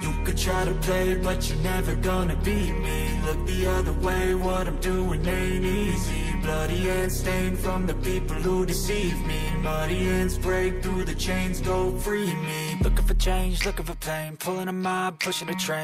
You could try to play, but you're never gonna beat me. Look the other way, what I'm doing ain't easy. Bloody hands stained from the people who deceive me. Muddy hands break through the chains, go free me. Looking for change, looking for pain. Pulling a mob, pushing a train.